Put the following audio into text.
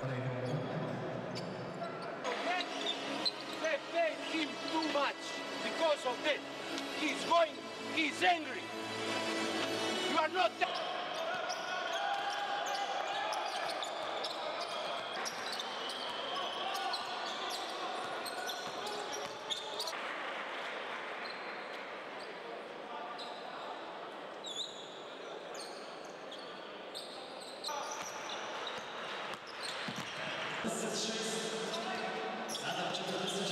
They paid him too much because of. He's going, he's angry. You are not. Congratulations.